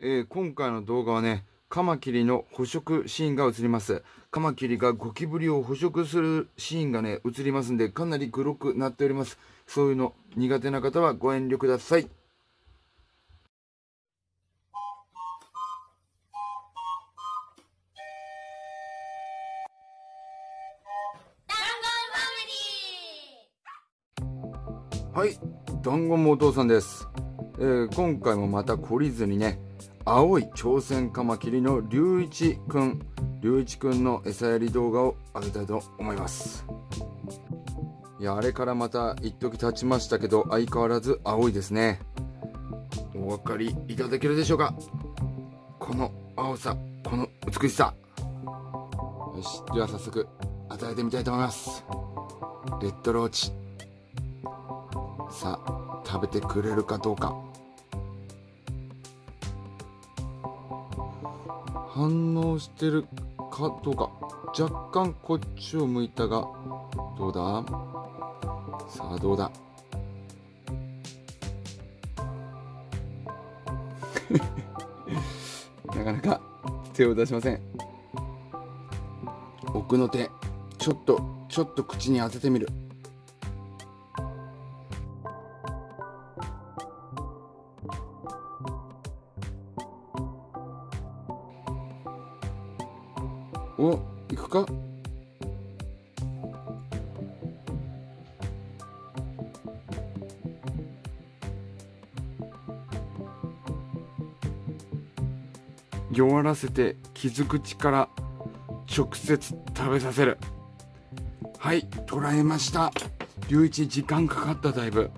えー、今回の動画はねカマキリの捕食シーンが映ります。カマキリがゴキブリを捕食するシーンがね映りますんでかなり黒くなっております。そういうの苦手な方はご遠慮ください。はい。団子もお父さんです、えー今回もまた懲りずにね青い朝鮮カマキリの龍一くん。龍一くんの餌やり動画を上げたいと思います。いやあれからまた一時経ちましたけど相変わらず青いですね。お分かりいただけるでしょうか？この青さこの美しさ。よしでは早速与えてみたいと思います。レッドローチ。さあ食べてくれるかどうか。反応してるかどうか。若干こっちを向いたがどうだ？さあどうだ？なかなか手を出しません。奥の手ちょっとちょっと口に当ててみる。弱らせて傷口から直接食べさせる。はい捕らえました。龍一時間かかっただいぶ。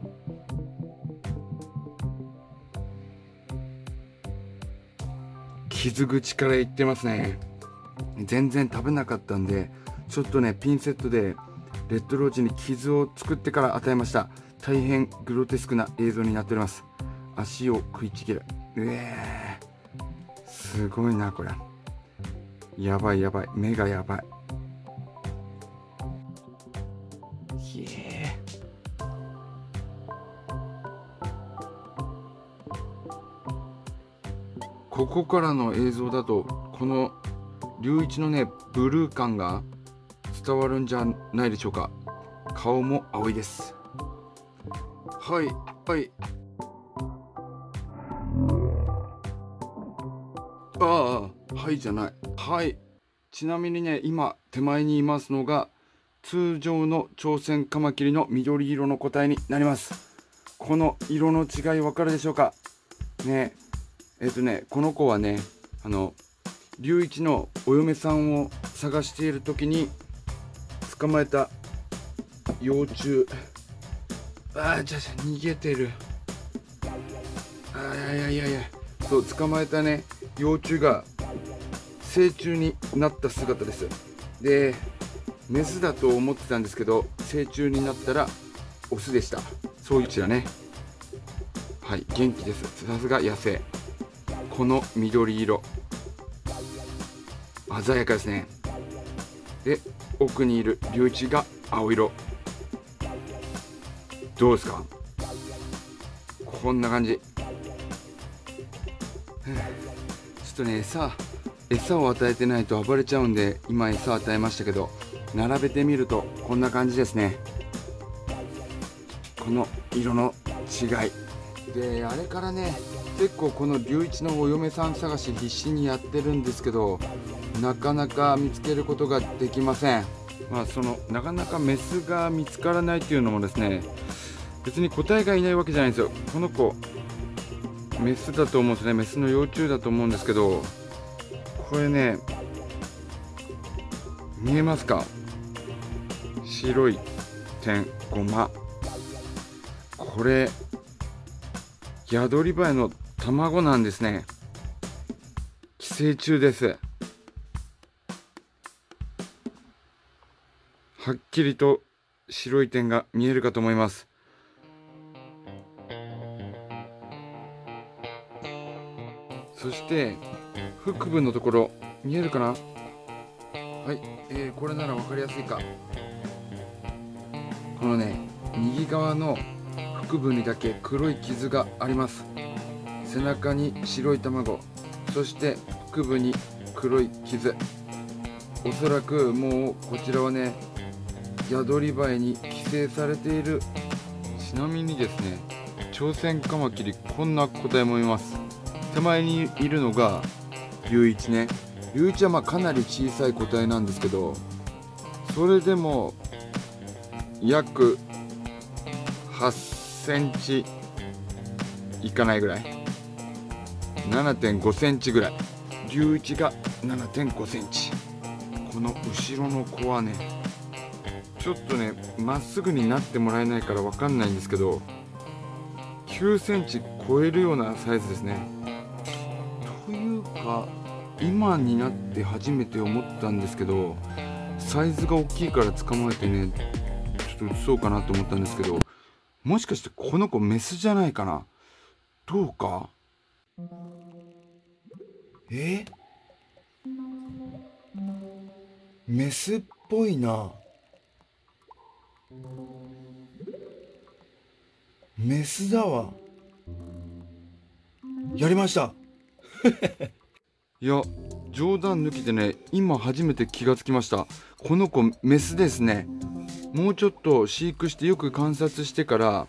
傷口からいってますね。全然食べなかったんでちょっとねピンセットでレッドローチに傷を作ってから与えました。大変グロテスクな映像になっております。足を食いちぎる。うえー。すごいなこれ。やばいやばい。目がやばい。ここからの映像だとこの龍一のねブルー感が伝わるんじゃないでしょうか。顔も青いです。はいはい。はいじゃない。はい。ちなみにね今手前にいますのが通常の朝鮮カマキリの緑色の個体になります。この色の違いわかるでしょうか？ね。えっ、とねこの子はねあの龍一のお嫁さんを探している時に捕まえた幼虫。ああじゃあじゃ逃げてる。あいやいやいやいや。そう捕まえたね幼虫が成虫になった姿です。でメスだと思ってたんですけど成虫になったらオスでした。そういうちらね。はい元気です。さすが野生。この緑色。鮮やかですね。で奥にいる龍一が青色。どうですか？こんな感じ。ちょっとね餌餌を与えてないと暴れちゃうんで今餌を与えましたけど並べてみるとこんな感じですね。この色の違い。であれからね結構この龍一のお嫁さん探し必死にやってるんですけどなかなか見つけることができません。まあそのなかなかメスが見つからないっていうのもですね別に個体がいないわけじゃないんですよ。この子メスだと思うんですね。メスの幼虫だと思うんですけどこれね見えますか？白い点ごま。これ宿りバエの卵なんですね。寄生虫です。はっきりと白い点が見えるかと思います。そして腹部のところ。見えるかな？はい、えーこれなら分かりやすいか。このね右側の腹部にだけ黒い傷があります。背中に白い卵。そして腹部に黒い傷。おそらくもうこちらはね宿りバエに寄生されている。ちなみにですね朝鮮カマキリこんな個体もいます。手前にいるのが龍一ね。龍一はまかなり小さい個体なんですけどそれでも約8センチいかないぐらい。7.5センチぐらい。龍一が7.5センチ。この後ろの子はねちょっとねまっすぐになってもらえないから分かんないんですけど9センチ超えるようなサイズですね。今になって初めて思ったんですけどサイズが大きいから捕まえてねちょっと映そうかなと思ったんですけどもしかしてこの子メスじゃないかな？どうか？え？メスっぽいな。メスだわ。やりました。いや冗談抜きでね今初めて気がつきました。この子メスですね。もうちょっと飼育してよく観察してから、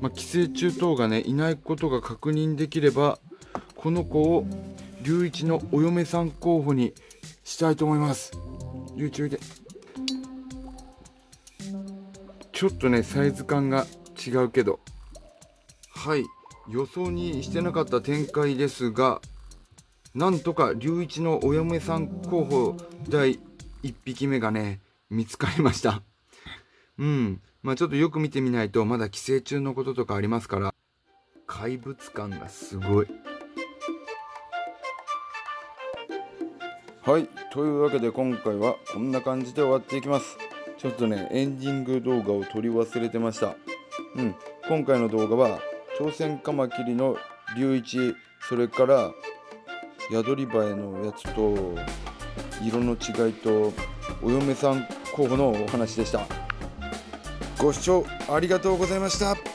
まあ、寄生虫等がねいないことが確認できればこの子を龍一のお嫁さん候補にしたいと思います。龍一おいで。ちょっとねサイズ感が違うけど。はい。予想にしてなかった展開ですがなんとか龍一のお嫁さん候補第1匹目がね見つかりました。うん。まあちょっとよく見てみないとまだ寄生虫のこととかありますから怪物感がすごい。はい。というわけで今回はこんな感じで終わっていきます。ちょっとねエンディング動画を撮り忘れてました。うん。今回の動画は朝鮮カマキリの龍一それから宿り場へのやつと色の違いとお嫁さん候補のお話でした。ご視聴ありがとうございました。